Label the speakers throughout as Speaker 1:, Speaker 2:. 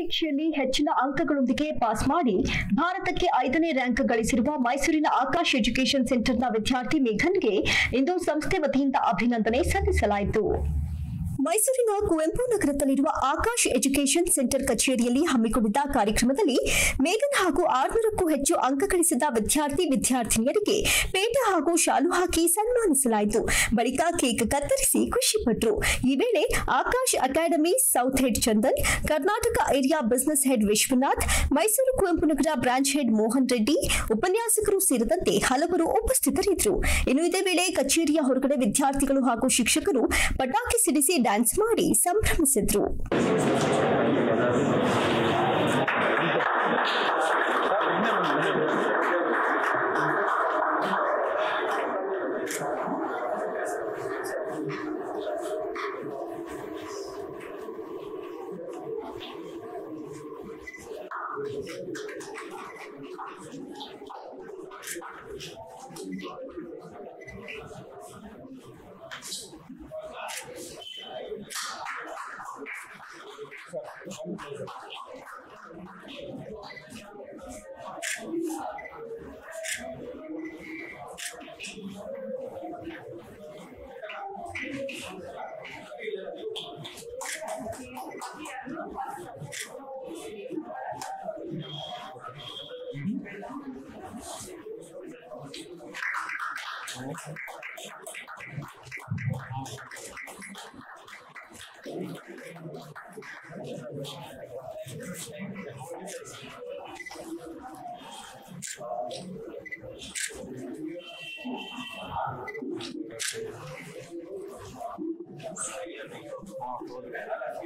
Speaker 1: ಪರೀಕ್ಷೆಯಲ್ಲಿ ಹೆಚ್ಚಿನ ಅಂಕಗಳೊಂದಿಗೆ ಪಾಸ್ ಮಾಡಿ ಭಾರತಕ್ಕೆ ಐದನೇ ರ್ಯಾಂಕ್ ಗಳಿಸಿರುವ ಮೈಸೂರಿನ ಆಕಾಶ್ ಎಜುಕೇಷನ್ ಸೆಂಟರ್ನ ವಿದ್ಯಾರ್ಥಿ ಮೇಘನ್ಗೆ ಇಂದು ಸಂಸ್ಥೆ ವತಿಯಿಂದ ಅಭಿನಂದನೆ ಸಲ್ಲಿಸಲಾಯಿತು. ಮೈಸೂರಿನ ಕುವೆಂಪು ನಗರದಲ್ಲಿರುವ ಆಕಾಶ್ ಎಜುಕೇಷನ್ ಸೆಂಟರ್ ಕಚೇರಿಯಲ್ಲಿ ಹಮ್ಮಿಕೊಂಡಿದ್ದ ಕಾರ್ಯಕ್ರಮದಲ್ಲಿ ಮೇಘನ್ ಹಾಗೂ ಆರ್ನೂರಕ್ಕೂ ಹೆಚ್ಚು ಅಂಕ ಗಳಿಸಿದ ವಿದ್ಯಾರ್ಥಿ ವಿದ್ಯಾರ್ಥಿನಿಯರಿಗೆ ಪೇಟ ಹಾಗೂ ಶಾಲು ಹಾಕಿ ಸನ್ಮಾನಿಸಲಾಯಿತು. ಬಳಿಕ ಕೇಕ್ ಕತ್ತರಿಸಿ ಖುಷಿಪಟ್ಟರು ಈ ವೇಳೆ Aakash academy south head Chandan, Karnataka area business head Vishwanath, Mysuru Kuvempu Nagar branch head Mohan Reddy, ಉಪನ್ಯಾಸಕರು ಸೇರಿದಂತೆ ಹಲವರು ಉಪಸ್ಥಿತರಿದ್ದರು. ಇನ್ನು ಇದೇ ವೇಳೆ ಕಚೇರಿಯ ಹೊರಗಡೆ ವಿದ್ಯಾರ್ಥಿಗಳು ಹಾಗೂ ಶಿಕ್ಷಕರು ಪಟಾಕಿ ಸಿಡಿಸಿ ಡ್ಯಾನ್ಸ್ ಮಾಡಿ ಸಂಭ್ರಮಿಸಿದ್ರು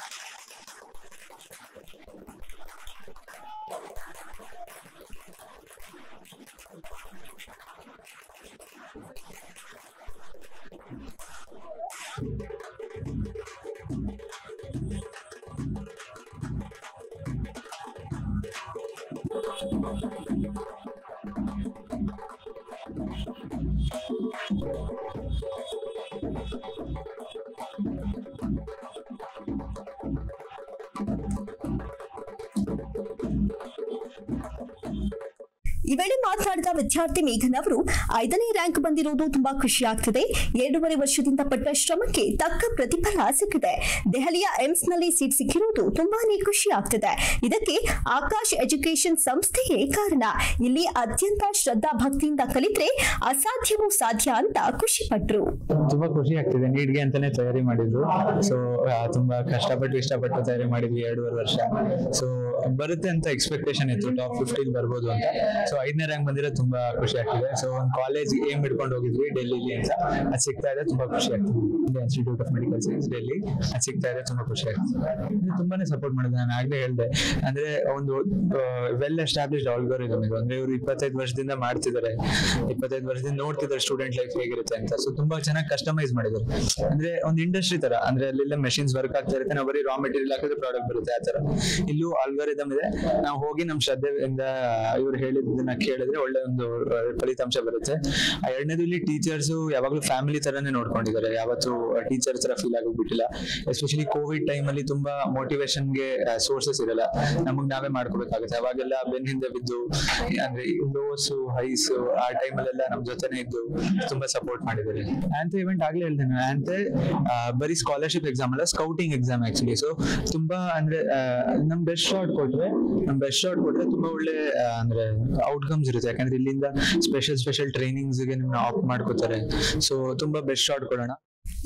Speaker 1: ಈ ವೇಳೆ ಮಾತನಾಡಿದ ವಿದ್ಯಾರ್ಥಿ ಮೇಘನ್ ಅವರು ಐದನೇ ರ್ಯಾಂಕ್ ಬಂದಿರುವುದು ತುಂಬಾ ಖುಷಿ ಆಗ್ತಿದೆ. ಎರಡೂವರೆ ವರ್ಷದಿಂದ ಪಟ್ಟ ಶ್ರಮಕ್ಕೆ ತಕ್ಕ ಪ್ರತಿಫಲ ಸಿಕ್ಕಿದೆ. ದೆಹಲಿಯ ಎಮ್ಸ್ನಲ್ಲಿ ಸೀಟ್ ಸಿಕ್ಕಿರುವುದು ತುಂಬಾನೇ ಖುಷಿ ಆಗ್ತಿದೆ. ಇದಕ್ಕೆ ಆಕಾಶ್ ಎಜುಕೇಶನ್ ಸಂಸ್ಥೆಯೇ ಕಾರಣ. ಇಲ್ಲಿ ಅತ್ಯಂತ ಶ್ರದ್ಧಾ ಭಕ್ತಿಯಿಂದ ಕಲಿತ್ರೆ ಅಸಾಧ್ಯವೂ ಸಾಧ್ಯ ಅಂತ ಖುಷಿ ಪಟ್ರು.
Speaker 2: ತುಂಬಾ ಖುಷಿ ಆಗ್ತಿದೆ. ನೀಟ್ಗೆ ಅಂತಾನೆ ತಯಾರಿ ಮಾಡಿದ್ರು. ಸೊ ತುಂಬಾ ಕಷ್ಟಪಟ್ಟು ಇಷ್ಟಪಟ್ಟು ತಯಾರಿ ಮಾಡಿದ್ವಿ ಎರಡೂವರೆ ವರ್ಷ. ಸೊ ಬರುತ್ತೆ ಅಂತ ಎಕ್ಸ್ಪೆಕ್ಟೇಷನ್ ಇತ್ತು. ಟಾಪ್ ಫಿಫ್ಟೀನ್ ಬರ್ಬೋದು ಅಂತ. ಸೊ ಐದನೇ ರ್ಯಾಂಕ್ ಬಂದಿರೋ ತುಂಬಾ ಖುಷಿ ಆಗ್ತಿದೆ. ಸೊ ಒಂದು ಕಾಲೇಜ್ ಏಮ್ ಇಟ್ಕೊಂಡು ಹೋಗಿದ್ವಿ, ಡೆಲ್ಲಿಲಿ ಅಂತ. ಅದು ಸಿಗ್ತಾ ಇದೆ, ತುಂಬಾ ಖುಷಿ ಆಗ್ತಿದೆ. Indian institute of medical science Delhi. ಅದು ಸಿಗ್ತಾ ಇದೆ, ತುಂಬಾ ಖುಷಿ ಆಗ್ತಿದೆ. ತುಂಬಾನೇ ಸಪೋರ್ಟ್ ಮಾಡಿದೆ, ನಾನು ಆಗ್ಲೇ ಹೇಳ್ದೆ. ಅಂದ್ರೆ ಒಂದು ವೆಲ್ ಎಸ್ಟಾಬ್ಲಿಷ್ಡ್ ಆಲ್ಗೋರಿದಮ್ ಇದು. ಅಂದ್ರೆ ಇವರು ಇಪ್ಪತ್ತೈದು ವರ್ಷದಿಂದ ಮಾಡ್ತಿದ್ದಾರೆ ಇಪ್ಪತ್ತೈದು ವರ್ಷದಿಂದ ನೋಡ್ತಿದ್ದಾರೆ ಸ್ಟೂಡೆಂಟ್ ಲೈಫ್ ಹೇಗಿರುತ್ತೆ ಅಂತ. ಸೊ ತುಂಬಾ ಚೆನ್ನಾಗಿ ಕಸ್ಟಮೈಸ್ ಮಾಡಿದ್ದಾರೆ ಅಂದ್ರೆ ಒಂದು ಇಂಡಸ್ಟ್ರಿ ತರ. ಅಂದ್ರೆ ಅಲ್ಲೆಲ್ಲ ಮೆಷಿನ್ಸ್ ವರ್ಕ್ ಆಗ್ತಾ ಇರುತ್ತೆ. ನಾವು ಬರೀ ರಾ ಮೆಟೀರಿಯಲ್ ಹಾಕಿದ್ರೆ ಪ್ರಾಡಕ್ಟ್ ಬರುತ್ತೆ, ಆ ತರ. ಇಲ್ಲೂ ಆಲ್ಗೋರಿದಮ್ ಇದೆ. ನಾವು ಹೋಗಿ ನಮ್ ಶ್ರದ್ಧೆಯಿಂದ ಇವ್ರು ಹೇಳಿದ್ದನ್ನ ಕೇಳಿದ್ರೆ ಒಳ್ಳೆ ಒಂದು ಫಲಿತಾಂಶ ಬರುತ್ತೆ. ಆ ಎರಡನೇದು ಇಲ್ಲಿ ಟೀಚರ್ಸ್ ಯಾವಾಗ್ಲೂ ಫ್ಯಾಮಿಲಿ ತರನೇ ನೋಡ್ಕೊಂಡಿದ್ದಾರೆ. ಯಾವತ್ತು ಟೀಚರ್ ತರ ಫೀಲ್ ಆಗೋಗ್ಬಿಟ್ಟಿಲ್ಲ. ಎಸ್ಪೆಷಲಿ ಕೋವಿಡ್ ಟೈಮ್ ಅಲ್ಲಿ ತುಂಬಾ ಮೋಟಿವೇಶನ್ಗೆ ಸೋರ್ಸಸ್ ಇರಲ್ಲ. ನಮಗ್ ನಾವೇ ಮಾಡ್ಕೋಬೇಕಾಗುತ್ತೆ. ಅವಾಗೆಲ್ಲ ಬೆನ್ ಹಿಂದೆ ಬಿದ್ದು, ಅಂದ್ರೆ ಲೋಸ್ ಹೈಸ್ ಆ ಟೈಮ್ ಅಲ್ಲೆಲ್ಲ ನಮ್ ಜೊತೆನೆ ಇದ್ದು ತುಂಬಾ ಸಪೋರ್ಟ್ ಮಾಡಿದ್ದಾರೆ. ಆಂತ ಇವೆಂಟ್ ಆಗ್ಲೇ ಹೇಳ್ತೇನೆ ಆಂತೆ ಬರೀ ಸ್ಕಾಲರ್ಶಿಪ್ ಎಕ್ಸಾಮ್ ಅಲ್ಲ ಸ್ಕೌಟಿಂಗ್ ಎಕ್ಸಾಮ್ ಆಕ್ಚುಲಿ ಸೊ ತುಂಬಾ ಅಂದ್ರೆ ನಮ್ ಬೆಸ್ಟ್ ಶಾಟ್ ಕೊಟ್ರೆ, ನಮ್ ಬೆಸ್ಟ್ ಶಾಟ್ ಕೊಟ್ರೆ ತುಂಬಾ ಒಳ್ಳೆ ಅಂದ್ರೆ ಔಟ್ಕಮ್ಸ್ ಇರುತ್ತೆ. ಯಾಕಂದ್ರೆ ಇಲ್ಲಿಂದ ಸ್ಪೆಷಲ್ ಸ್ಪೆಷಲ್ ಟ್ರೈನಿಂಗ್ಸ್ಗೆ ನಿಮ್ನ ಆಪ್ ಮಾಡ್ಕೋತಾರೆ. ಸೊ ತುಂಬಾ ಬೆಸ್ಟ್ ಶಾಟ್ ಕೊಡೋಣ.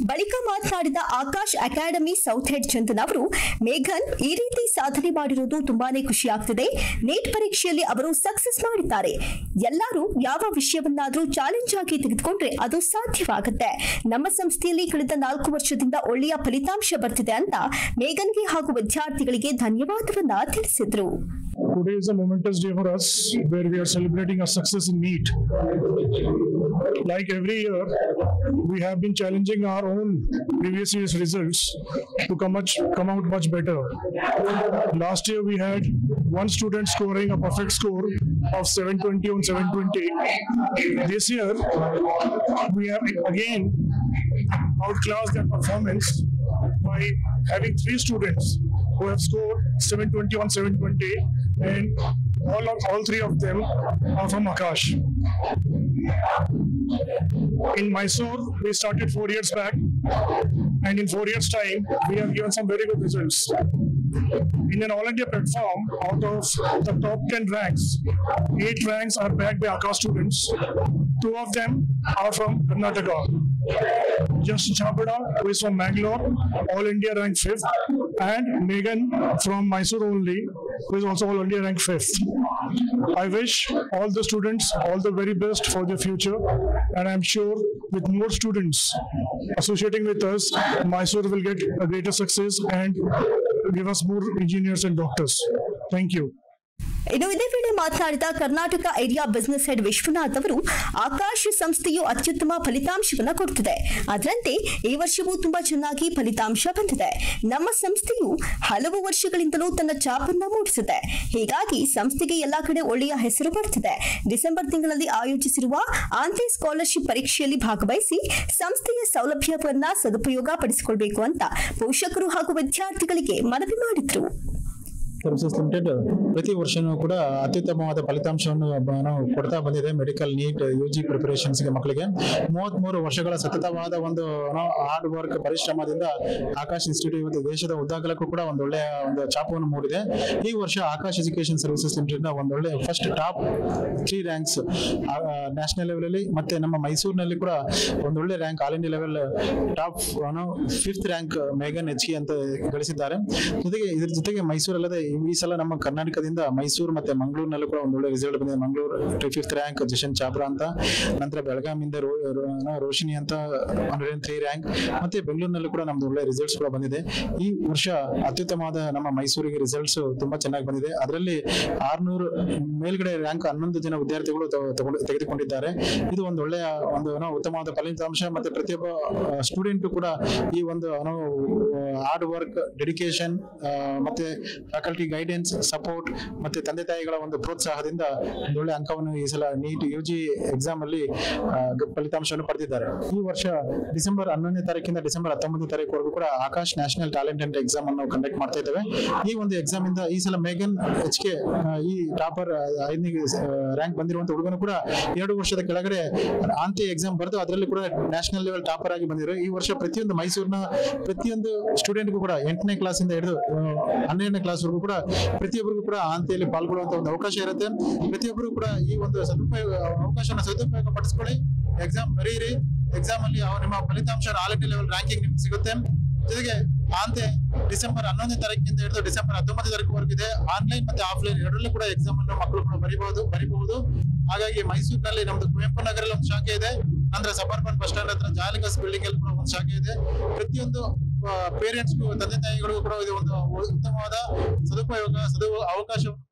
Speaker 1: ಬಳಿಕ ಮಾತನಾಡಿದ Aakash academy south head Chandan ಅವರು ಮೇಘನ್ ಈ ರೀತಿ ಸಾಧನೆ ಮಾಡಿರುವುದು ತುಂಬಾನೇ ಖುಷಿ ಖುಷಿಯಾಗ್ತಿದೆ ನೀಟ್ ಪರೀಕ್ಷೆಯಲ್ಲಿ ಅವರು ಸಕ್ಸಸ್ ಮಾಡಿದ್ದಾರೆ. ಎಲ್ಲರೂ ಯಾವ ವಿಷಯವನ್ನಾದರೂ ಚಾಲೆಂಜ್ ಆಗಿ ತೆಗೆದುಕೊಂಡ್ರೆ ಅದು ಸಾಧ್ಯವಾಗುತ್ತೆ. ನಮ್ಮ ಸಂಸ್ಥೆಯಲ್ಲಿ ಕಳೆದ ನಾಲ್ಕು ವರ್ಷದಿಂದ ಒಳ್ಳೆಯ ಫಲಿತಾಂಶ ಬರ್ತಿದೆ ಅಂತ ಮೇಘನ್ಗೆ ಹಾಗೂ ವಿದ್ಯಾರ್ಥಿಗಳಿಗೆ ಧನ್ಯವಾದವನ್ನ ತಿಳಿಸಿದ್ರು.
Speaker 3: Today is a momentous day for us where we are celebrating our success in NEET. Like every year, we have been challenging our own previous year's results to come, much, come out much better. Last year, we had one student scoring a perfect score of 720 on 720. This year, we have again outclassed their performance by having three students who have scored 720 on 720 and all of all three of them are from Akash. In Mysore, we started four years back, and in four years' time, we have given some very good results. In an all India platform, out of the top 10 ranks, eight ranks are backed by Akash students. Two of them are from Karnataka. Justin Chabada, who is from Bangalore, All India ranked fifth, and Megan from Mysore only, who is also All India ranked fifth. I wish all the students all the very best for their future, and I'm sure with more students associating with us, Mysore will get a greater success and give us more engineers and doctors. Thank you.
Speaker 1: ಇನ್ನು ಇದೇ ವೇಳೆ ಮಾತನಾಡಿದ Karnataka area business head Vishwanath ಅವರು, ಆಕಾಶ ಸಂಸ್ಥೆಯು ಅತ್ಯುತ್ತಮ ಫಲಿತಾಂಶವನ್ನ ಕೊಡುತ್ತಿದೆ ಅದರಂತೆ ಈ ವರ್ಷವೂ ತುಂಬಾ ಚೆನ್ನಾಗಿ ಫಲಿತಾಂಶ ಬಂದಿದೆ. ನಮ್ಮ ಸಂಸ್ಥೆಯು ಹಲವು ವರ್ಷಗಳಿಂದಲೂ ತನ್ನ ಚಾಪನ್ನ ಮೂಡಿಸಿದೆ. ಹೀಗಾಗಿ ಸಂಸ್ಥೆಗೆ ಎಲ್ಲಾ ಕಡೆ ಒಳ್ಳೆಯ ಹೆಸರು ಬರುತ್ತಿದೆ ಡಿಸೆಂಬರ್ ತಿಂಗಳಲ್ಲಿ ಆಯೋಜಿಸಿರುವ ಆಂತೆ ಸ್ಕಾಲರ್ಶಿಪ್ ಪರೀಕ್ಷೆಯಲ್ಲಿ ಭಾಗವಹಿಸಿ ಸಂಸ್ಥೆಯ ಸೌಲಭ್ಯವನ್ನ ಸದುಪಯೋಗ ಪಡಿಸಿಕೊಳ್ಬೇಕು ಅಂತ ಪೋಷಕರು ಹಾಗೂ ವಿದ್ಯಾರ್ಥಿಗಳಿಗೆ ಮನವಿ ಮಾಡಿದ್ರು.
Speaker 4: ಸರ್ವಿಸಸ್ ಲಿಮಿಟೆಡ್ ಪ್ರತಿ ವರ್ಷನೂ ಕೂಡ ಅತ್ಯುತ್ತಮವಾದ ಫಲಿತಾಂಶವನ್ನು ನಾವು ಕೊಡ್ತಾ ಬಂದಿದೆ ಮೆಡಿಕಲ್ ನೀಟ್ ಯು ಜಿ ಪ್ರಿಪರೇಷನ್ಸ್ಗೆ ಮಕ್ಕಳಿಗೆ. ಮೂವತ್ಮೂರು ವರ್ಷಗಳ ಸತತವಾದ ಒಂದು ಹಾರ್ಡ್ ವರ್ಕ್ ಪರಿಶ್ರಮದಿಂದ ಆಕಾಶ್ ಇನ್ಸ್ಟಿಟ್ಯೂಟ್ ಇವತ್ತು ದೇಶದ ಉದ್ದಾಗಲಕ್ಕೂ ಕೂಡ ಒಂದು ಒಳ್ಳೆಯ ಒಂದು ಛಾಪವನ್ನು ಮೂಡಿದೆ. ಈ ವರ್ಷ ಆಕಾಶ್ ಎಜುಕೇಶನ್ ಸರ್ವಿಸಸ್ ಲಿಮಿಟೆಡ್ನ ಒಂದು ಒಳ್ಳೆಯ first top three ranks national ಲೆವೆಲಲ್ಲಿ ಮತ್ತೆ ನಮ್ಮ ಮೈಸೂರಿನಲ್ಲಿ ಕೂಡ ಒಂದು ಒಳ್ಳೆ rank all India level top fifth rank ಮೇಘನ್ H ಅಂತ ಗಳಿಸಿದ್ದಾರೆ. ಜೊತೆಗೆ ಇದ್ರ ಜೊತೆಗೆ ಮೈಸೂರಲ್ಲದೆ ಈ ಸಲ ನಮ್ಮ ಕರ್ನಾಟಕದಿಂದ ಮೈಸೂರು ಮತ್ತೆ ಮಂಗಳೂರಿನಲ್ಲೂ ಕೂಡ ಒಂದು ಒಳ್ಳೆ ರಿಸಲ್ಟ್ ಬಂದಿದೆ. ಮಂಗಳೂರು ಫಿಫ್ತ್ ರ್ಯಾಂಕ್ ಜಶನ್ ಚಾಪ್ರಾ ಅಂತ, ನಂತರ ಬೆಳಗಾವಿಯಿಂದ ರೋಶಿನಿ ಅಂತ ಹಂಡ್ರೆಡ್ ತ್ರೀ ರ್ಯಾಂಕ್ ಮತ್ತೆ ಬೆಂಗಳೂರಿನಲ್ಲೂ ಕೂಡ ನಮ್ದು ಒಳ್ಳೆ ರಿಸಲ್ಟ್ಸ್ ಕೂಡ ಬಂದಿದೆ. ಈ ವರ್ಷ ಅತ್ಯುತ್ತಮವಾದ ನಮ್ಮ ಮೈಸೂರಿಗೆ ರಿಸಲ್ಟ್ಸ್ ತುಂಬಾ ಚೆನ್ನಾಗಿ ಬಂದಿದೆ. ಅದರಲ್ಲಿ ಆರ್ನೂರು ಮೇಲ್ಗಡೆ ರ್ಯಾಂಕ್ ಹನ್ನೊಂದು ಜನ ವಿದ್ಯಾರ್ಥಿಗಳು ತೆಗೆದುಕೊಂಡಿದ್ದಾರೆ. ಇದು ಒಂದು ಒಳ್ಳೆಯ ಒಂದು ಉತ್ತಮವಾದ ಫಲಿತಾಂಶ ಮತ್ತೆ ಪ್ರತಿಯೊಬ್ಬ ಸ್ಟೂಡೆಂಟ್ ಕೂಡ ಈ ಒಂದು ಹಾರ್ಡ್ ವರ್ಕ್ ಡೆಡಿಕೇಶನ್ ಮತ್ತೆ ಫ್ಯಾಕಲ್ಟಿ ಗೈಡೆನ್ಸ್ ಸಪೋರ್ಟ್ ಮತ್ತೆ ತಂದೆ ತಾಯಿಗಳ ಒಂದು ಪ್ರೋತ್ಸಾಹದಿಂದ ಒಂದು ಒಳ್ಳೆ ಅಂಕವನ್ನು ಈ ಸಲ ನೀಟ್ ಯು ಜಿ ಎಕ್ಸಾಮ್ ಅಲ್ಲಿ ಫಲಿತಾಂಶವನ್ನು ಪಡೆದಿದ್ದಾರೆ. ಈ ವರ್ಷ ಡಿಸೆಂಬರ್ ಹನ್ನೊಂದನೇ ತಾರೀಕಿಂದ ಡಿಸೆಂಬರ್ ಹತ್ತೊಂಬತ್ತನೇ ತಾರೀಕುವರೆಗೂ ಕೂಡ Aakash national talent and exam ಅನ್ನು ಕಂಡಕ್ಟ್ ಮಾಡ್ತಾ ಇದ್ದೇವೆ. ಈ ಒಂದು ಎಕ್ಸಾಮ್ ಇಂದ ಈ ಸಲ ಮೇಘನ್ ಎಚ್ ಕೆ ಈ ಟಾಪರ್ ಐದನೇ ರ್ಯಾಂಕ್ ಬಂದಿರುವಂತ ಹುಡುಗನು ಕೂಡ ಎರಡು ವರ್ಷದ ಕೆಳಗಡೆ ಆಂತಿ ಎಕ್ಸಾಮ್ ಬರೆದು ಅದರಲ್ಲಿ ಕೂಡ ನ್ಯಾಷನಲ್ ಲೆವೆಲ್ ಟಾಪರ್ ಆಗಿ ಬಂದಿರೋ. ಈ ವರ್ಷ ಪ್ರತಿಯೊಂದು ಮೈಸೂರಿನ ಪ್ರತಿಯೊಂದು ಸ್ಟೂಡೆಂಟ್ಗೂ ಕೂಡ ಎಂಟನೇ ಕ್ಲಾಸ್ ಇಂದ ಹಿಡಿದು ಹನ್ನೆರಡನೇ ಕ್ಲಾಸ್ ವರೆಗೂ ಕೂಡ ಪ್ರತಿಯೊಬ್ಬರಿಗೂ ಕೂಡ ಆಂತಿಯಲ್ಲಿ ಪಾಲ್ಗೊಳ್ಳುವಂತ ಒಂದು ಅವಕಾಶ ಇರುತ್ತೆ. ಪ್ರತಿಯೊಬ್ಬರು ಕೂಡ ಈ ಒಂದು ಸದುಪಯೋಗ, ಅವಕಾಶನ ಸದುಪಯೋಗ ಪಡಿಸ್ಕೊಳ್ಳಿ. ಎಕ್ಸಾಮ್ ಬರೀರಿ. ಎಕ್ಸಾಮ್ ಅಲ್ಲಿ ನಿಮ್ಮ ಫಲಿತಾಂಶ ಆಲ್ ಲೆವೆಲ್ ರ್ಯಾಂಕಿಂಗ್ ನಿಮ್ಗೆ ಸಿಗುತ್ತೆ. ಜೊತೆಗೆ ಆಂತೆ ಡಿಸೆಂಬರ್ ಹನ್ನೊಂದನೇ ತಾರೀಕಿಂದ ಹಿಡಿದು ಡಿಸೆಂಬರ್ ಹತ್ತೊಂಬತ್ತನೇ ತಾರೀಕುವರೆಗೂ ಇದೆ ಆನ್ಲೈನ್ ಮತ್ತೆ ಆಫ್ಲೈನ್ ಎರಡರಲ್ಲೂ ಕೂಡ ಎಕ್ಸಾಮ್ ಅನ್ನು ಮಕ್ಕಳು ಕೂಡ ಬರೀಬಹುದು ಬರೀಬಹುದು. ಹಾಗಾಗಿ ಮೈಸೂರಿನಲ್ಲಿ ನಮ್ದು ಕುವೆಂಪು ನಗರಲ್ಲಿ ಒಂದು ಶಾಖೆ ಇದೆ. ಅಂದ್ರೆ ಸಬರ್ಬನ್ ಬಸ್ ಸ್ಟ್ಯಾಂಡ್ ಹತ್ರ ಜಾಲಿಗಸ್ ಬಿಲ್ಡಿಂಗ್ ಅಲ್ಲಿ ಕೂಡ ಒಂದು ಶಾಖೆ ಇದೆ. ಪ್ರತಿಯೊಂದು ಪೇರೆಂಟ್ಸ್ಗೂ ತಂದೆ ತಾಯಿಗಳಿಗೂ ಕೂಡ ಇದು ಒಂದು ಉತ್ತಮವಾದ ಸದುಪಯೋಗ ಸದು ಅವಕಾಶವನ್ನು